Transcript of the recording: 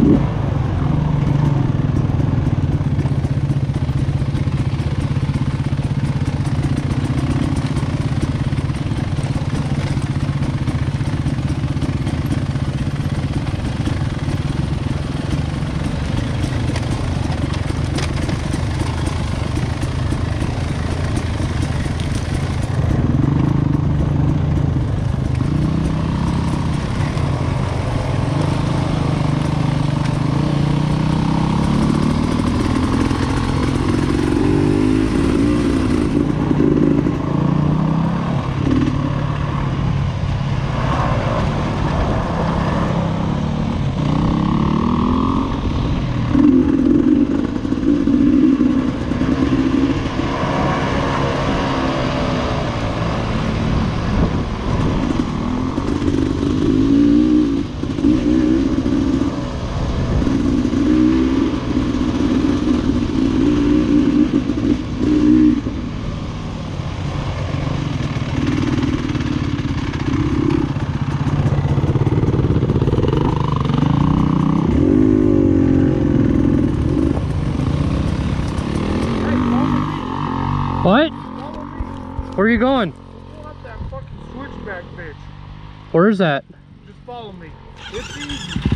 you. What? Where are you going? Where's that? Just follow me. It's easy.